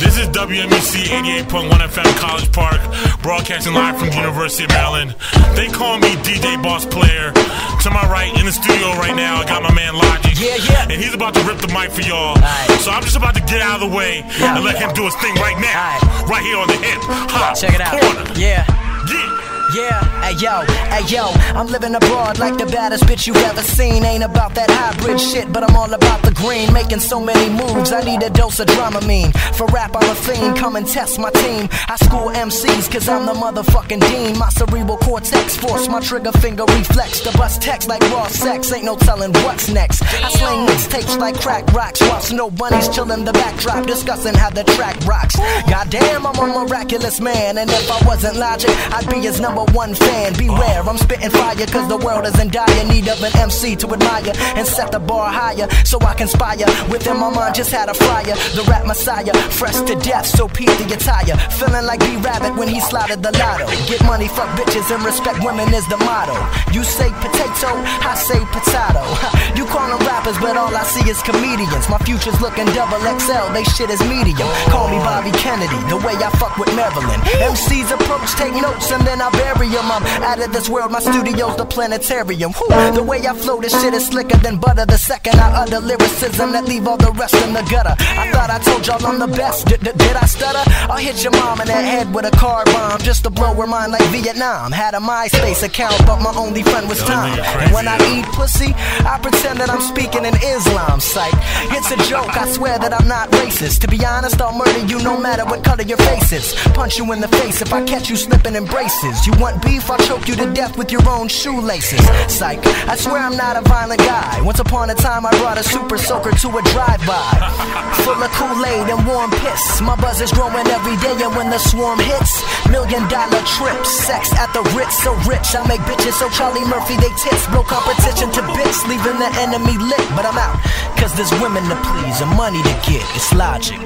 This is WMUC 88.1 FM College Park, broadcasting live from the University of Maryland. They call me DJ Boss Player. To my right, in the studio right now, I got my man Logic. Yeah, yeah. And he's about to rip the mic for y'all. Aight. So I'm just about to get out of the way Yeah. and let him do his thing right now. Aight. Right here on the hip hop Check it out. corner. Yeah. Yeah. Yo, hey yo, I'm living abroad like the baddest bitch you've ever seen. Ain't about that hybrid shit, but I'm all about the green. Making so many moves, I need a dose of Dramamine. For rap, I'm a fiend, come and test my team. I school MCs, cause I'm the motherfucking dean. My cerebral cortex force, my trigger finger reflex. The bust text like raw sex, ain't no telling what's next. I sling mixtapes like crack rocks, while snow bunnies chillin' the backdrop, discussing how the track rocks. Goddamn, I'm a miraculous man, and if I wasn't logic, I'd be his number one fan. Beware, I'm spitting fire, cause the world is in dire need of an MC to admire and set the bar higher so I can inspire. Within my mind, just had a flyer. The rap messiah, fresh to death, so peep the attire. Feeling like B Rabbit when he slotted the lotto. Get money, fuck bitches, and respect women is the motto. You say potato, I say potato. You call them rappers, but all I see is comedians. My future's looking double XL, they shit is medium. Call me Bobby Kennedy, the way I fuck with Maryland. MCs approach, take notes, and then I bury them. I'm out of this world, my studio's the planetarium. Whew, the way I flow, this shit is slicker than butter. The second I utter lyricism that leave all the rest in the gutter. I thought I told y'all I'm the best. Did, I stutter? I'll hit your mom in the head with a car bomb just to blow her mind like Vietnam. Had a MySpace account, but my only friend was Tom. And when I eat pussy, I pretend that I'm speaking in Islam. Psych, it's a joke. I swear that I'm not racist. To be honest, I'll murder you no matter what color your face is. Punch you in the face if I catch you slipping in braces. You want beef? I'll choke you to death with your own shoelaces. Psych, I swear I'm not a violent guy. Once upon a time, I brought a super soaker to a drive-by. Full of Kool-Aid and warm piss. My buzz is growing every day, and when the swarm hits, million dollar trips. Sex at the Ritz, so rich. I make bitches so Charlie Murphy they tits. Blow competition to bits, leaving the enemy lit. But I'm out, cause there's women to please and money to get. It's logic.